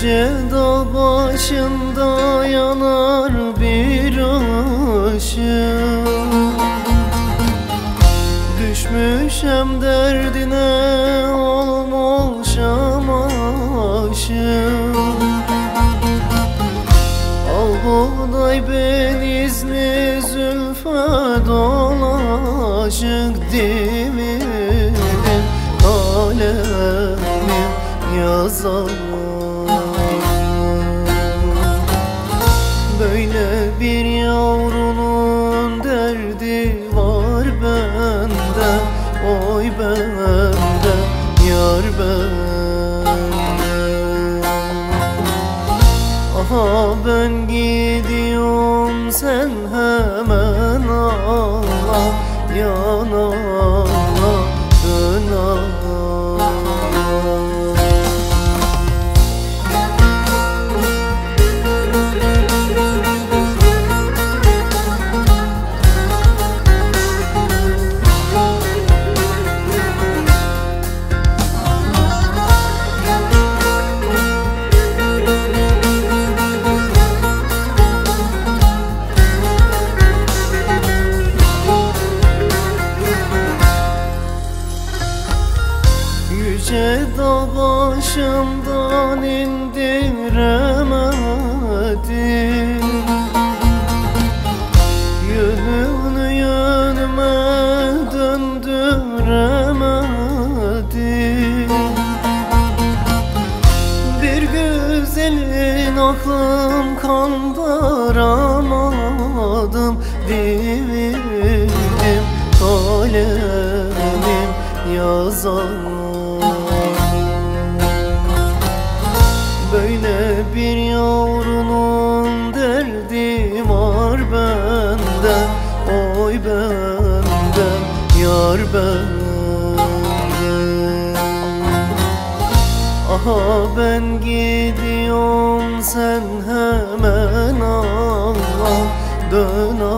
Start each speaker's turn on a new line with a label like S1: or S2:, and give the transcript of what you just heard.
S1: Gece dağ başında yanar bir aşık Düşmüşem derdine olmuşam aşık Al buğday benizli zülfe dolaşık dimin Alemim yazalım ben gidiyorum sen hemen ağla Yana başımdan indiremedim Yönünü yönüme döndüremedim Bir güzelin aklım kandıramadım Dilim kalemim yazar bir yavrunun derdi var bende. Oy bende yar bende. Aha ben gidiyorum sen hemen ağla. Dön ağla